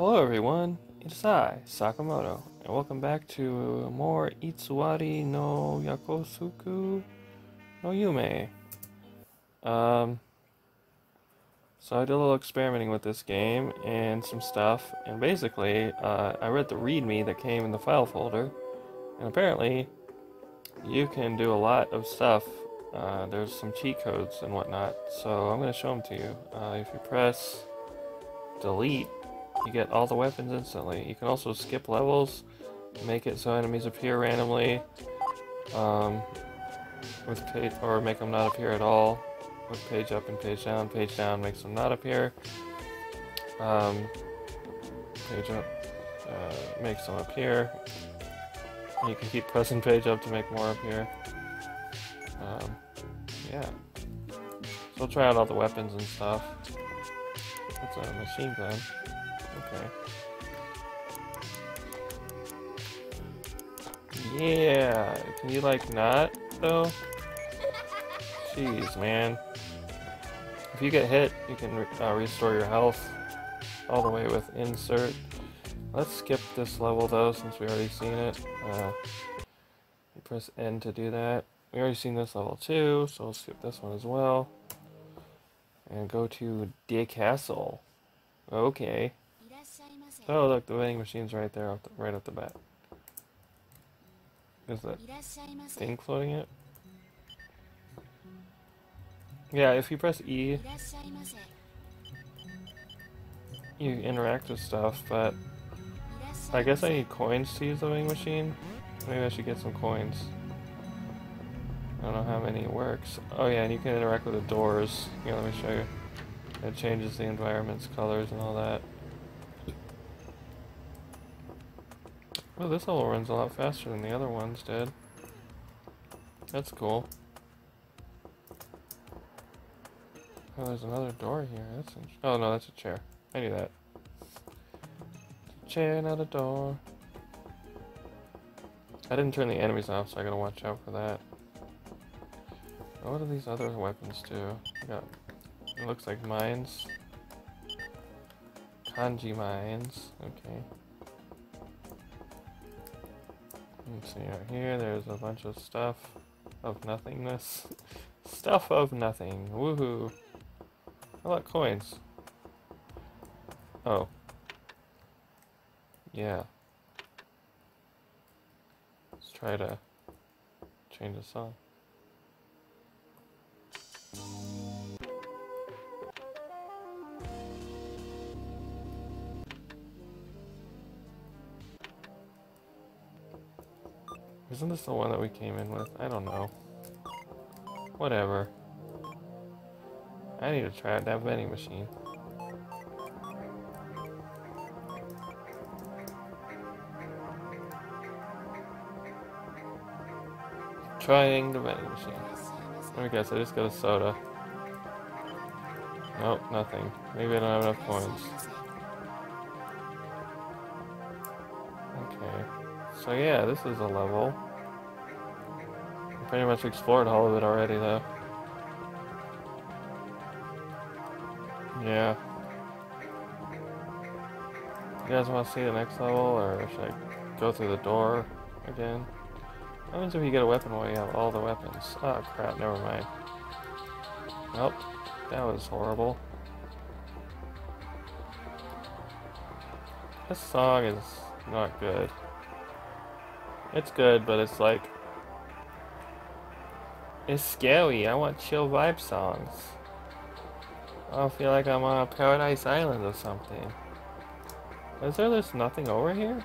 Hello everyone, it's I, Sakamoto, and welcome back to more Itsuwari no Yakusoku no Yume. Um, so I did a little experimenting with this game and some stuff, and basically, uh, I read the README that came in the file folder, and apparently, you can do a lot of stuff. Uh, there's some cheat codes and whatnot, so I'm going to show them to you. Uh, if you press delete, you get all the weapons instantly. You can also skip levels, make it so enemies appear randomly, um, with page, or make them not appear at all, with page up and page down. Page down makes them not appear. Um, page up uh, makes them appear. You can keep pressing page up to make more appear. Um, yeah. So we'll try out all the weapons and stuff. It's a machine gun. Okay. Yeah, can you like not though? Jeez, man. If you get hit, you can re uh, restore your health all the way with insert. Let's skip this level though, since we already seen it. Uh, press N to do that. We already seen this level too, so we'll skip this one as well. And go to the castle. Okay. Oh, look, the vending machine's right there, the, right off the bat. Is that thing floating it? Yeah, if you press E, you interact with stuff, but I guess I need coins to use the vending machine. Maybe I should get some coins. I don't know how many works. Oh yeah, and you can interact with the doors. Here, let me show you. It changes the environment's colors and all that. Oh, this level runs a lot faster than the other ones did. That's cool. Oh, there's another door here. That's oh no, that's a chair. I knew that. chair, not a door. I didn't turn the enemies off, so I gotta watch out for that. what do these other weapons do? got, it looks like mines. Kanji mines. Okay. See out here, there's a bunch of stuff of nothingness. stuff of nothing. Woohoo. I like coins. Oh. Yeah. Let's try to change the song. Isn't this the one that we came in with? I don't know. Whatever. I need to try out that vending machine. Trying the vending machine. Let me guess, I just got a soda. Nope, nothing. Maybe I don't have enough coins. Okay. So yeah, this is a level. Pretty much explored all of it already though. Yeah. You guys want to see the next level, or should I go through the door again? What happens if you get a weapon while you have all the weapons? Oh crap, never mind. Nope, that was horrible. This song is not good. It's good, but it's like... It's scary, I want chill vibe songs. I feel like I'm on a paradise island or something. Is there just nothing over here?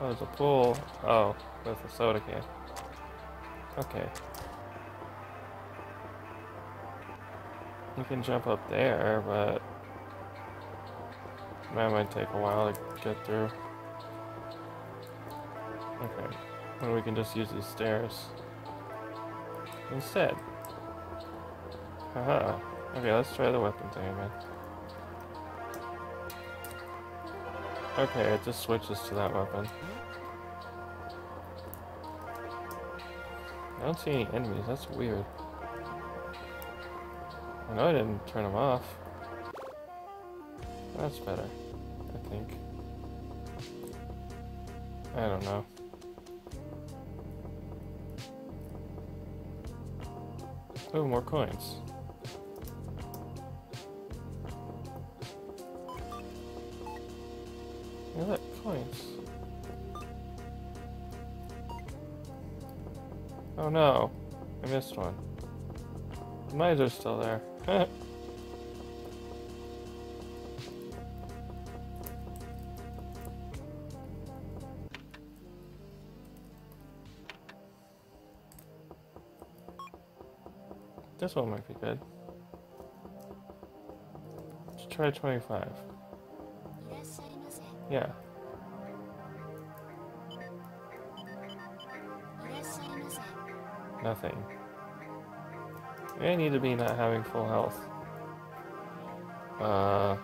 Oh, there's a pool. Oh, with a soda can. Okay. You can jump up there, but that might take a while to get through. Okay. Or we can just use these stairs instead. Haha. Okay, let's try the weapon thing again. Okay, it just switches to that weapon. I don't see any enemies, that's weird. I know I didn't turn them off. That's better, I think. I don't know. Oh, more coins. Yeah, look, coins. Oh no, I missed one. The mines are still there. this one might be good. Let's try 25. Yeah. Nothing. I need to be not having full health. Uh...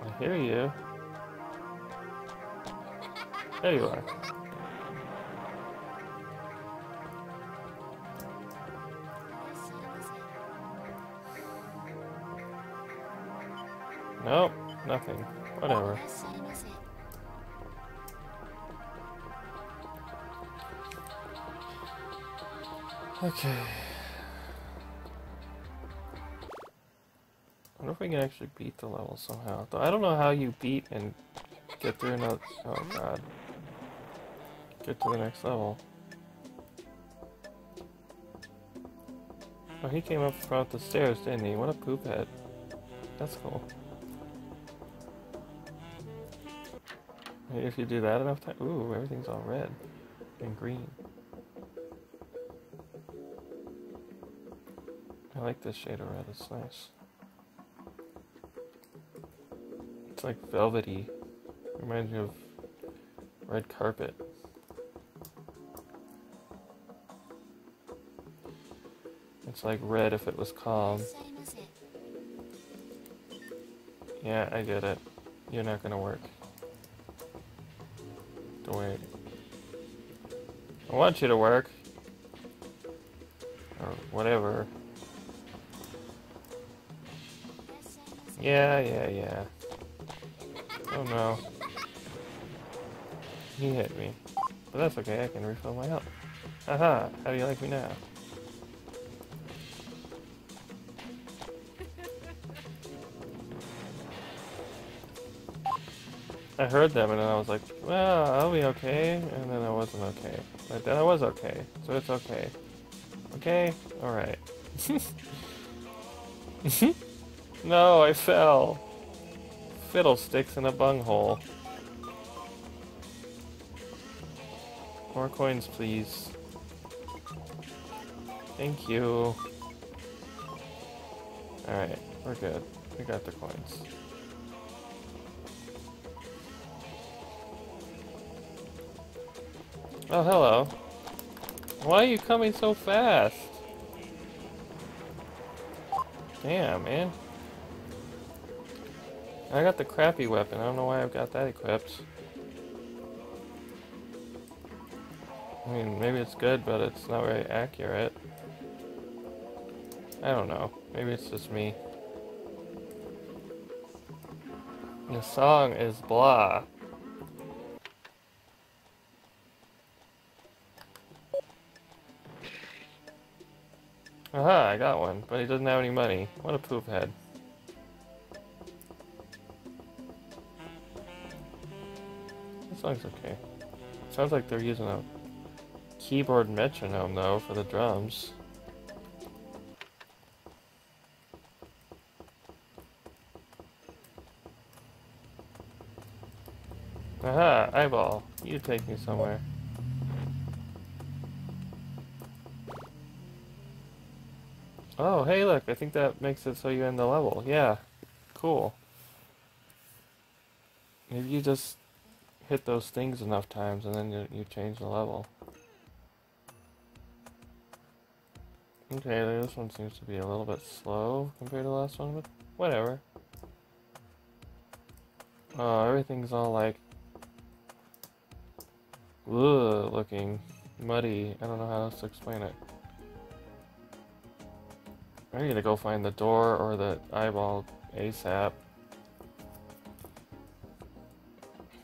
I hear you. There you are. Nope, nothing. Whatever. Okay. I wonder if we can actually beat the level somehow. I don't know how you beat and get through another. Oh god. Get to the next level. Oh, he came up front the stairs, didn't he? What a poop head. That's cool. If you do that enough time. Ooh, everything's all red and green. I like this shade of red, it's nice. It's like velvety. Reminds me of red carpet. It's like red if it was calm. Yeah, I get it. You're not gonna work. Don't wait. I want you to work. Or whatever. Yeah, yeah, yeah. Oh no. He hit me. But that's okay, I can refill my health. Haha, how do you like me now? I heard them and then I was like, well, I'll be okay. And then I wasn't okay. But then I was okay. So it's okay. Okay? Alright. No, I fell. Fiddlesticks in a bunghole. More coins, please. Thank you. Alright, we're good. We got the coins. Oh, hello. Why are you coming so fast? Damn, man. I got the crappy weapon. I don't know why I've got that equipped. I mean, maybe it's good, but it's not very accurate. I don't know. Maybe it's just me. The song is blah. I got one, but he doesn't have any money. What a poop head. song's okay. Sounds like they're using a keyboard metronome, though, for the drums. Aha, eyeball. You take me somewhere. Oh, hey look, I think that makes it so you end the level. Yeah, cool. Maybe you just hit those things enough times and then you, you change the level. Okay, this one seems to be a little bit slow compared to the last one, but whatever. Oh, everything's all like... Ugh, looking muddy. I don't know how else to explain it. I need to go find the door or the eyeball ASAP.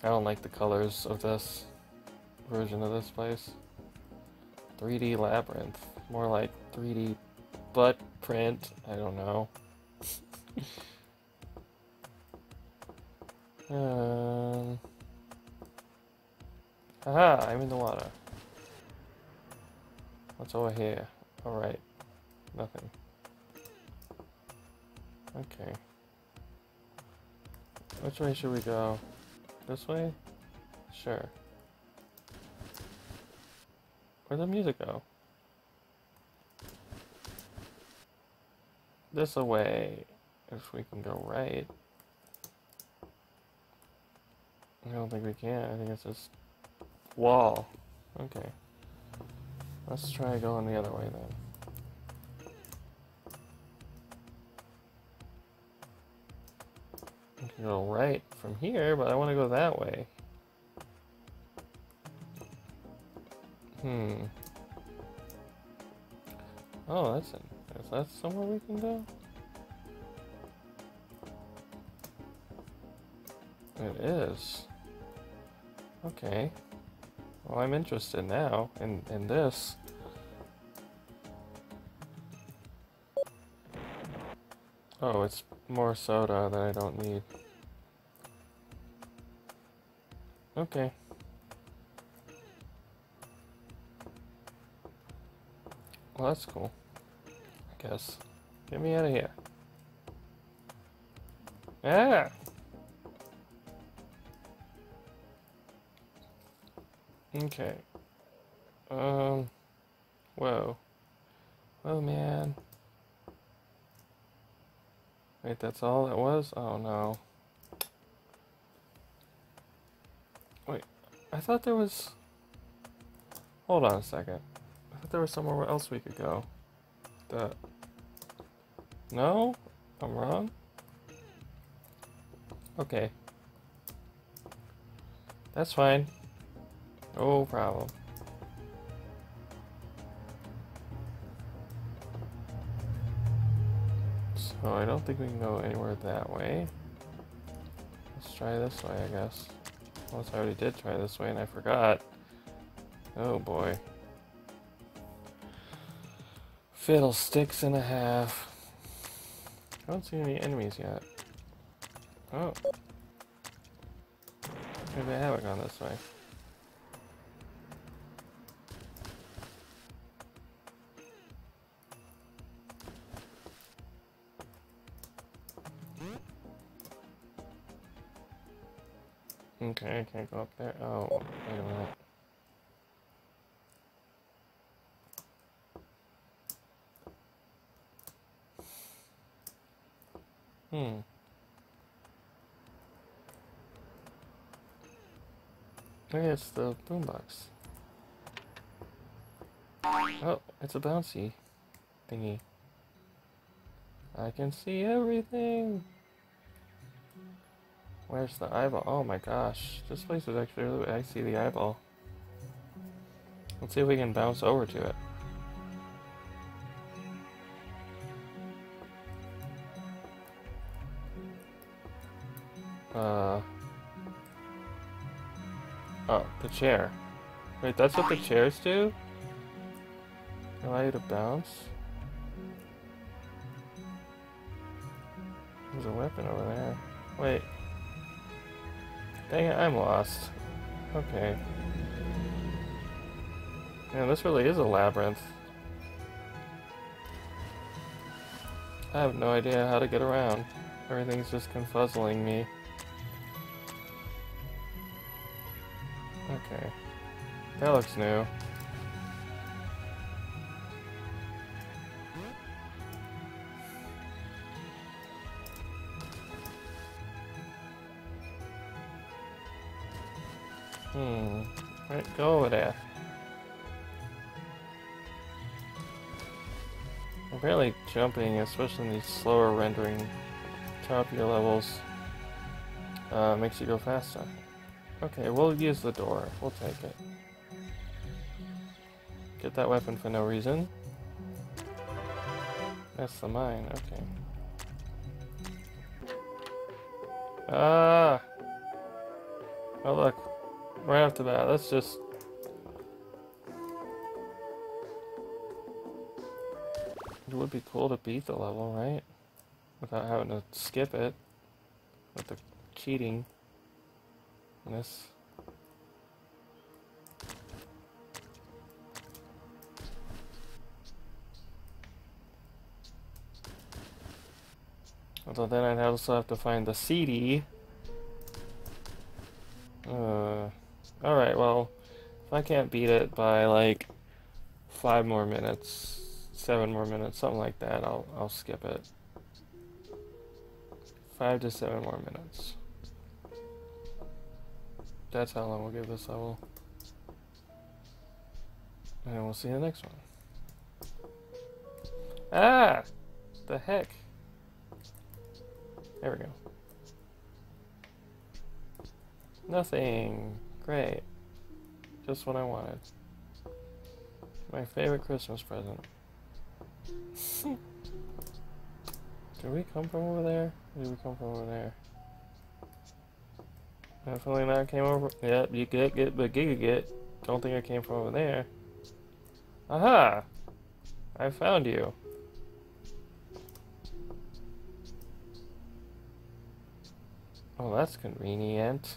I don't like the colors of this version of this place. 3D labyrinth. More like 3D butt print. I don't know. um. Haha, I'm in the water. What's over here? Alright. Nothing. Okay. Which way should we go? This way? Sure. Where'd the music go? This away. If we can go right. I don't think we can. I think it's just wall. Okay. Let's try going the other way then. Go right from here, but I want to go that way. Hmm. Oh, that's it. Is that somewhere we can go? It is. Okay. Well, I'm interested now in, in this. Oh, it's more soda that I don't need. Okay. Well, that's cool. I guess. Get me out of here. Ah! Okay. Um. Whoa. Oh, man. Wait, that's all it was? Oh, no. Wait, I thought there was... Hold on a second. I thought there was somewhere else we could go. That... No? I'm wrong? Okay. That's fine. No problem. So I don't think we can go anywhere that way. Let's try this way, I guess. Unless I already did try this way and I forgot. Oh boy. Fiddlesticks and a half. I don't see any enemies yet. Oh. Maybe I haven't gone this way. Okay, I can't go up there. Oh, wait a minute. Hmm. Maybe it's the boombox. Oh, it's a bouncy thingy. I can see everything. Where's the eyeball? Oh my gosh. This place is actually really... I see the eyeball. Let's see if we can bounce over to it. Uh... Oh, the chair. Wait, that's what the chairs do? Allow you to bounce? There's a weapon over there. Wait. Dang it, I'm lost. Okay. Man, this really is a labyrinth. I have no idea how to get around. Everything's just confuzzling me. Okay. That looks new. Right, go there. Apparently jumping, especially in these slower rendering top topier levels, uh, makes you go faster. Okay, we'll use the door. We'll take it. Get that weapon for no reason. That's the mine, okay. Ah! Oh look, right the bat, let's just... It would be cool to beat the level, right? Without having to skip it. With the cheating. This. Although then I'd also have to find the CD. Uh, Alright, well, if I can't beat it by like five more minutes, seven more minutes, something like that, I'll, I'll skip it. Five to seven more minutes. That's how long we'll give this level. And we'll see the next one. Ah! The heck? There we go. Nothing. Great. Just what I wanted. My favorite Christmas present. Did we come from over there? Did we come from over there? Definitely not came over. Yep, you get get, but Giga get. Don't think I came from over there. Aha! I found you. Oh, that's convenient.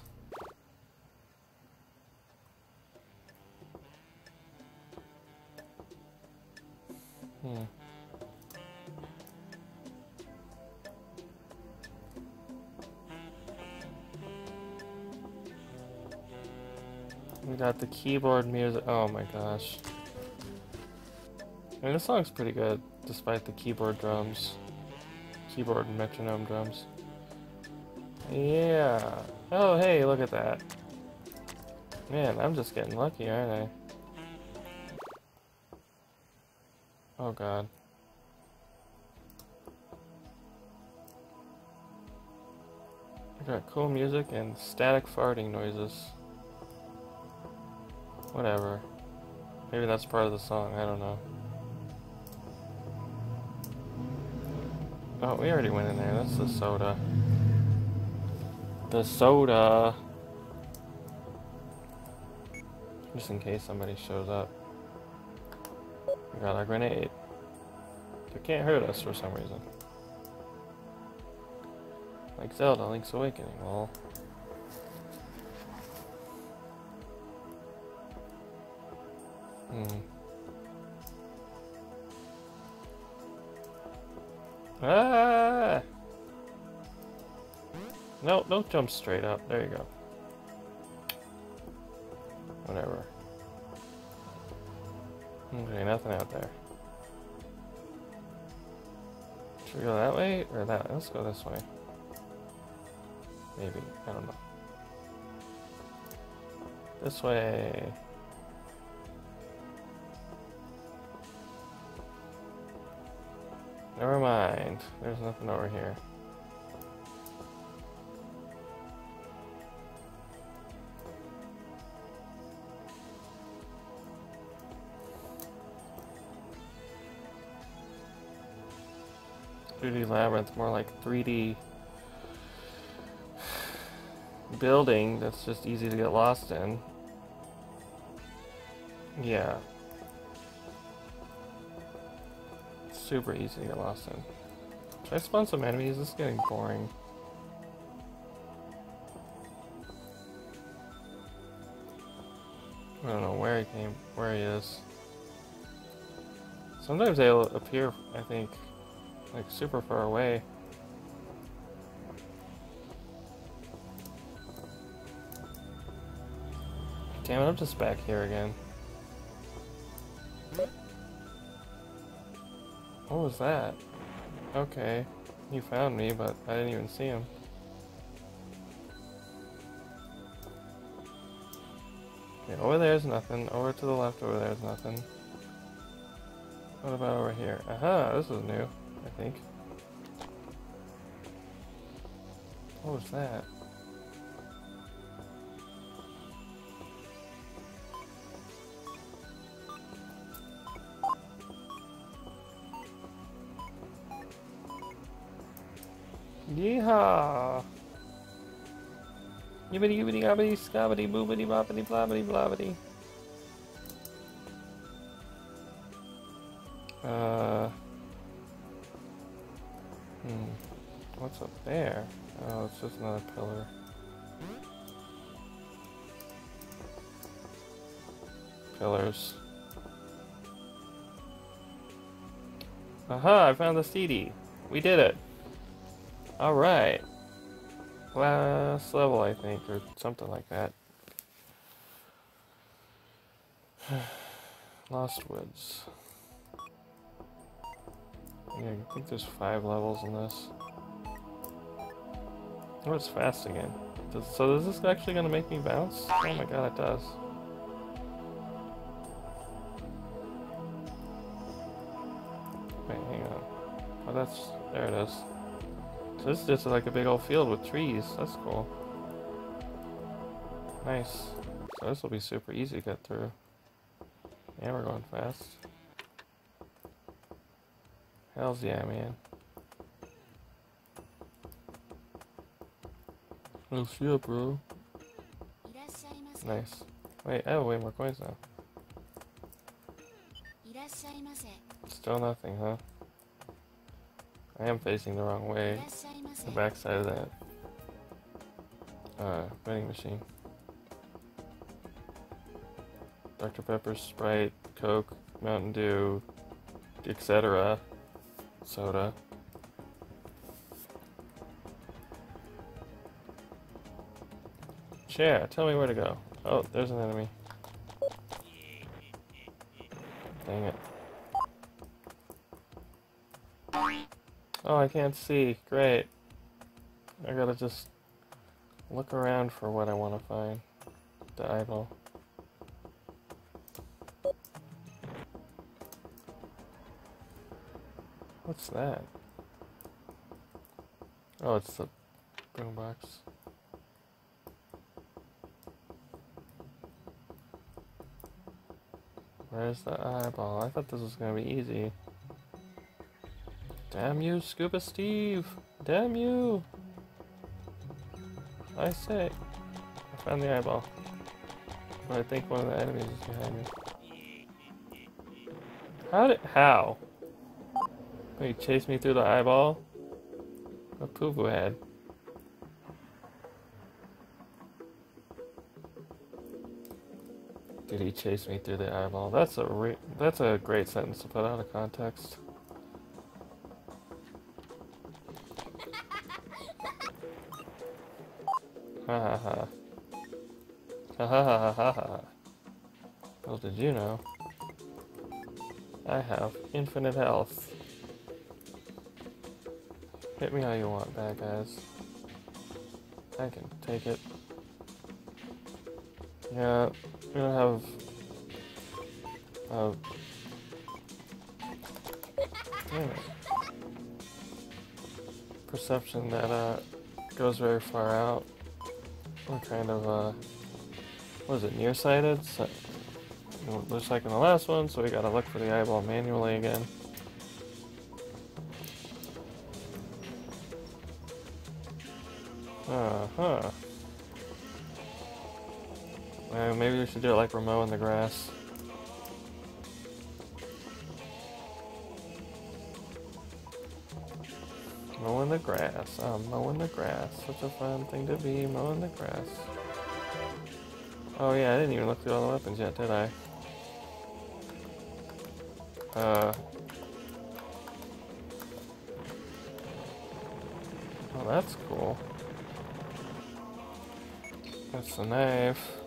Hmm. We got the keyboard music. Oh my gosh. I mean, this song's pretty good, despite the keyboard drums. Keyboard metronome drums. Yeah. Oh, hey, look at that. Man, I'm just getting lucky, aren't I? Oh god. I got cool music and static farting noises. Whatever. Maybe that's part of the song, I don't know. Oh, we already went in there. That's the soda. The soda! Just in case somebody shows up. Got our grenade. It can't hurt us for some reason. Like Zelda, Link's Awakening, well... Hmm. Ah! No, don't jump straight up. There you go. Whatever. Okay, nothing out there. Should we go that way or that? Let's go this way. Maybe. I don't know. This way. Never mind. There's nothing over here. Three D labyrinth, more like 3D building that's just easy to get lost in. Yeah, super easy to get lost in. Should I spawn some enemies? This is getting boring. I don't know where he came, where he is. Sometimes they'll appear, I think, like super far away. Damn it, I'm just back here again. What was that? Okay. You found me, but I didn't even see him. Okay, over there's nothing. Over to the left, over there's nothing. What about over here? Aha, this is new, I think. What was that? Yeehaw! Yibbity yibbity gobbity scobbity boobity boppity blobbity blobbity. There? Oh, it's just another pillar. Pillars. Aha, I found the CD. We did it. Alright. Last level, I think, or something like that. Lost Woods. Yeah, I think there's five levels in this. Oh, it's fast again. Does, so is this actually going to make me bounce? Oh my god, it does. Wait, hang on. Oh, that's... there it is. So this is just like a big old field with trees. That's cool. Nice. So this will be super easy to get through. Yeah, we're going fast. Hells yeah, man. Oh shit, bro. Nice. Wait, I have way more coins now. Still nothing, huh? I am facing the wrong way. The backside of that uh, vending machine. Dr. Pepper, Sprite, Coke, Mountain Dew, etc. Soda. Chair, tell me where to go. Oh, there's an enemy. Dang it. Oh, I can't see. Great. I gotta just look around for what I want to find. The eyeball. What's that? Oh, it's the boombox. Where's the eyeball? I thought this was gonna be easy. Damn you, Scuba Steve! Damn you! I say. I found the eyeball. But I think one of the enemies is behind me. How did- how? He chased me through the eyeball? A poo head. Did he chase me through the eyeball? That's a that's a great sentence to put out of context. Ha ha ha. Ha ha ha ha ha Well, did you know? I have infinite health. Hit me how you want, bad guys. I can take it. Yeah, we don't have... Uh. Perception that uh, goes very far out. We're kind of, uh, what is it, nearsighted? So, just like in the last one, so we gotta look for the eyeball manually again. Uh-huh. Maybe we should do it like we're mowing the grass. Mowing the grass. I'm mowing the grass. Such a fun thing to be, mowing the grass. Oh yeah, I didn't even look through all the weapons yet, did I? Uh... Oh, that's cool. That's the knife.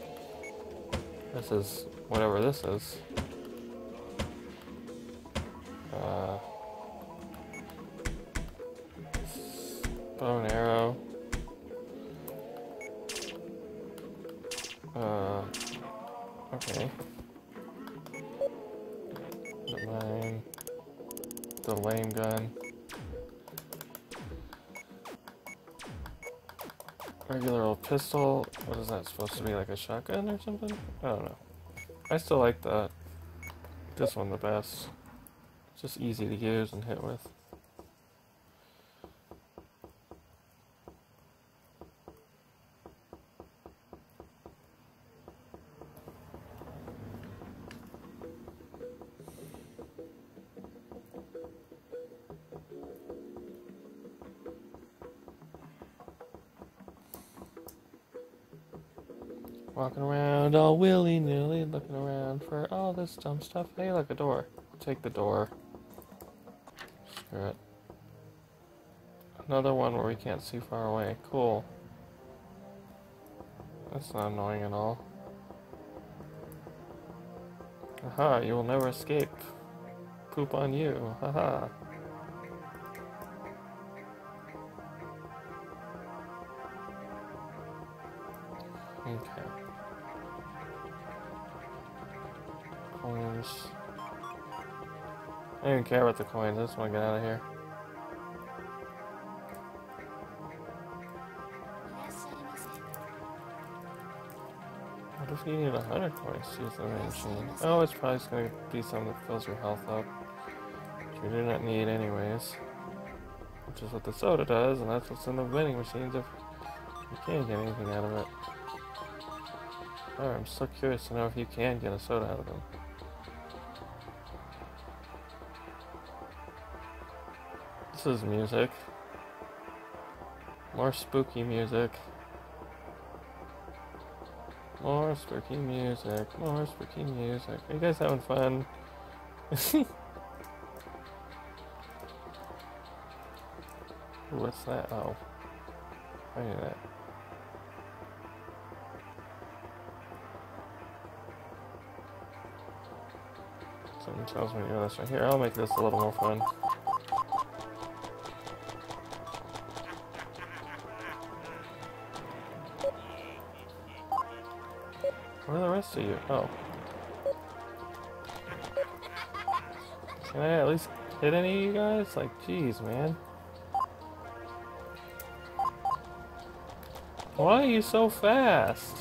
This is whatever this is. Uh... Bow and arrow. Uh, okay. The mine. The lame gun. Regular old pistol. What is that supposed to be, like a shotgun or something? I don't know. I still like that. this one the best. It's just easy to use and hit with. All willy nilly, looking around for all this dumb stuff. Hey, look, a door. I'll take the door. Screw it. Another one where we can't see far away. Cool. That's not annoying at all. Aha, you will never escape. Poop on you. Haha. Even care about the coins. I just want to get out of here. What if you need a hundred coins to use the machine? Oh, it's probably just gonna be something that fills your health up. Which we do not need anyways. Which is what the soda does, and that's what's in the vending machines if you can't get anything out of it. Oh, I'm so curious to know if you can get a soda out of them. Is music. More spooky music. More spooky music. More spooky music. Are you guys having fun? What's that? Oh. I knew that. Something tells me to go this way. Here, I'll make this a little more fun. Where are the rest of you? Oh. Can I at least hit any of you guys? Like, jeez, man. Why are you so fast?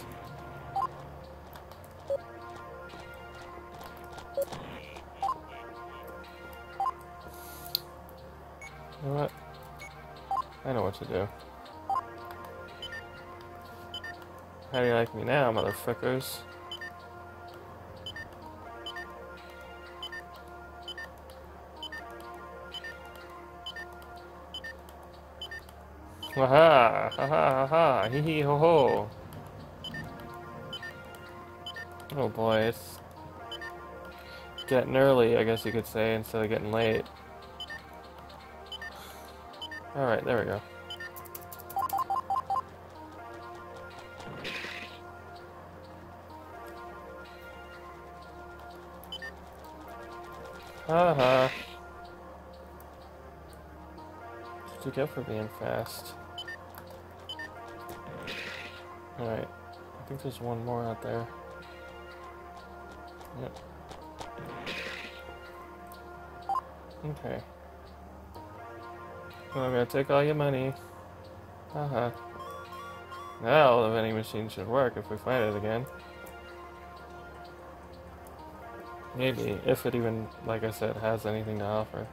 You know what? I know what to do. How do you like me now, motherfuckers? Haha, haha, haha, hee hee ho ho. Oh boy, it's getting early, I guess you could say, instead of getting late. Alright, there we go. Haha. What you get for being fast? Alright. I think there's one more out there. Yep. Okay. Well, I'm gonna take all your money. Uh-huh. Haha. Now the vending machine should work if we find it again. Maybe, if it even, like I said, has anything to offer.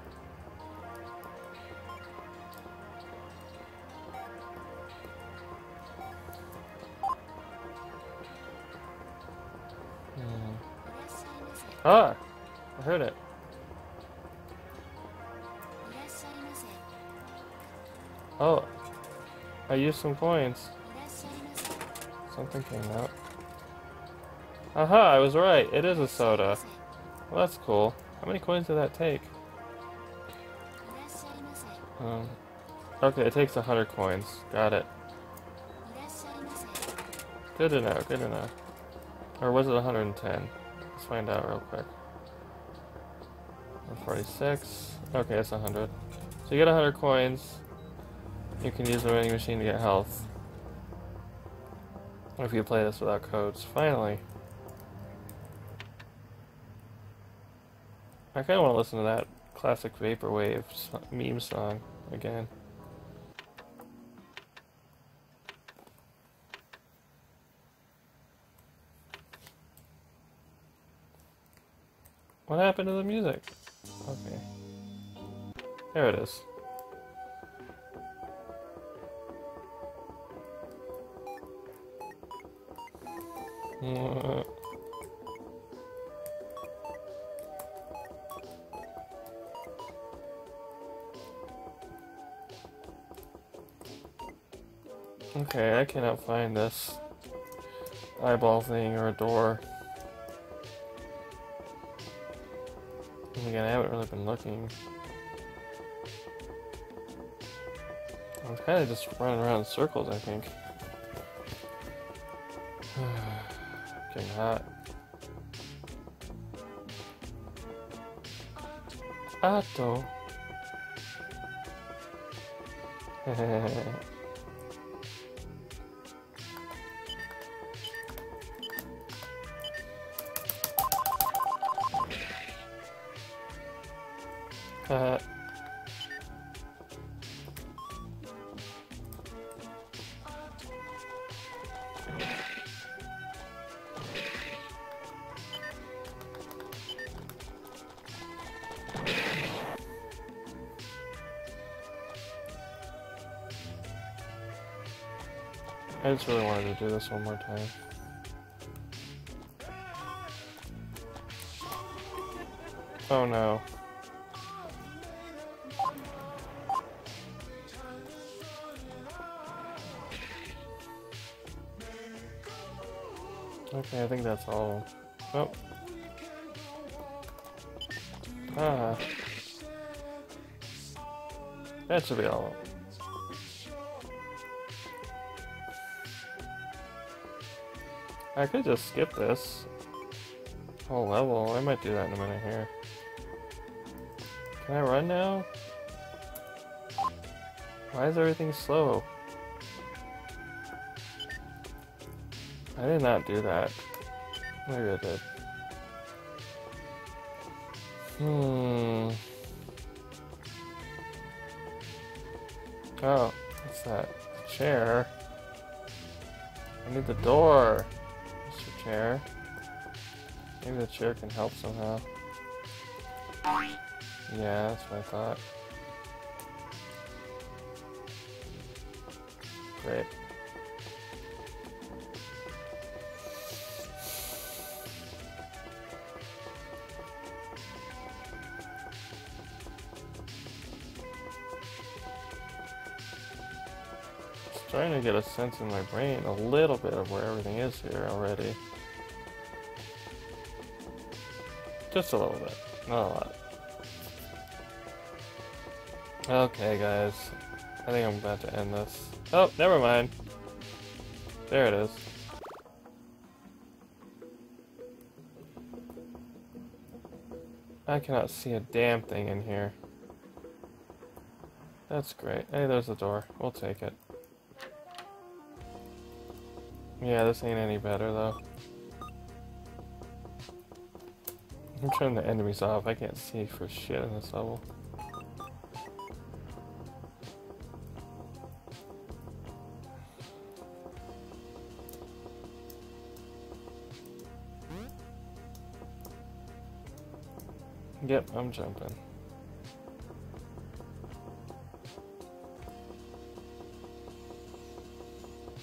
Hmm. Ah! I heard it. Oh, I used some coins. Something came out. Aha, I was right. It is a soda. Well, that's cool. How many coins did that take? Um, okay, it takes 100 coins. Got it. Good to know, good to know. Or was it 110? Let's find out real quick. 146. Okay, it's 100. So you get 100 coins. You can use the vending machine to get health. If you play this without codes. Finally. I kind of want to listen to that classic Vaporwave meme song again. What happened to the music? Okay. There it is. Mm. Okay, I cannot find this. eyeball thing or a door. And again, I haven't really been looking. I'm kind of just running around in circles, I think. Getting hot. Atto. uh, I just really wanted to do this one more time. Oh no. Okay, I think that's all. Oh. Ah. That should be all. I could just skip this whole level. I might do that in a minute here. Can I run now? Why is everything slow? I did not do that. Maybe I did. Hmm. Oh, what's that? Chair. I need the door Mr. chair. Maybe the chair can help somehow. Yeah, that's what I thought. Trying to get a sense in my brain a little bit of where everything is here already. Just a little bit, not a lot. Okay, guys. I think I'm about to end this. Oh, never mind. There it is. I cannot see a damn thing in here. That's great. Hey, there's the door. We'll take it. Yeah, this ain't any better, though. I'm turning the enemies off. I can't see for shit in this level. Yep, I'm jumping.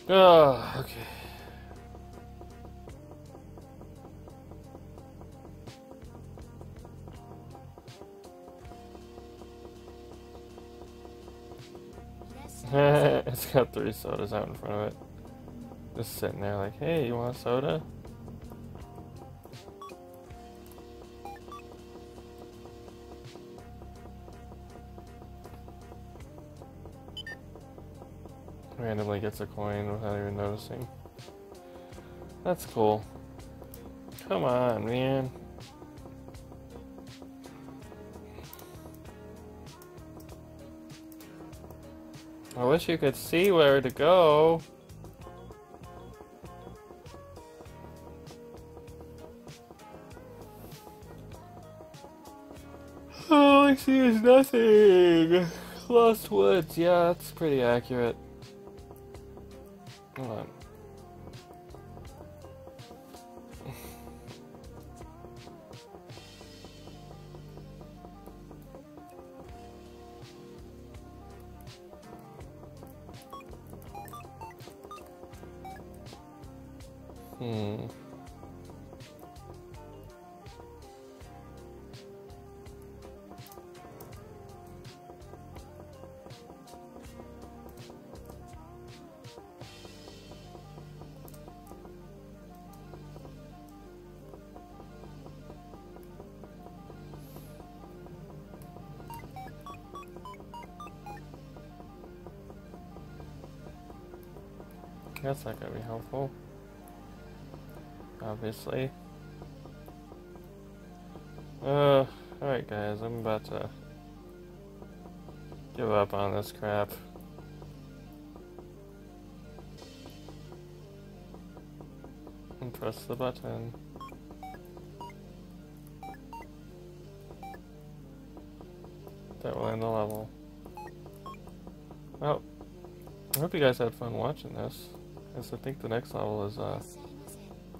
Oh, okay. it's got three sodas out in front of it. Just sitting there like, hey, you want a soda? Randomly gets a coin without even noticing. That's cool. Come on, man. I wish you could see where to go. All I see is nothing. Lost Woods, yeah, that's pretty accurate. That's not gonna be helpful. Obviously. Uh, alright guys, I'm about to give up on this crap. And press the button. That will end the level. Well, I hope you guys had fun watching this. Because I think the next level is uh,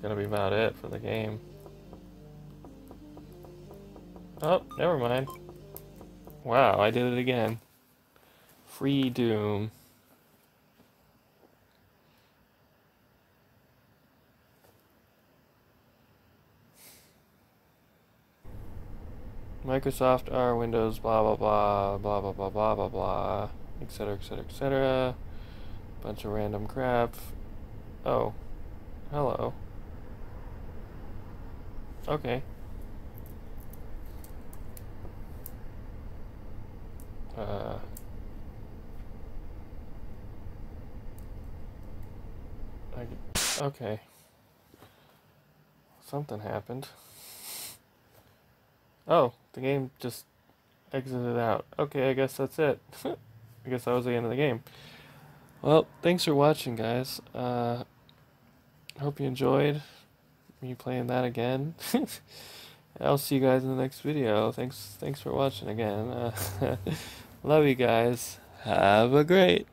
gonna be about it for the game. Oh, never mind. Wow, I did it again. Free Doom. Microsoft R, Windows, blah blah blah, blah blah blah blah blah blah, etc. etc. etc. Bunch of random crap. Oh, hello. Okay. Uh. I, okay. Something happened. Oh, the game just exited out. Okay, I guess that's it. I guess that was the end of the game. Well, thanks for watching, guys. Uh, hope you enjoyed me playing that again. I'll see you guys in the next video. Thanks, thanks for watching again. Uh, love you guys. Have a great.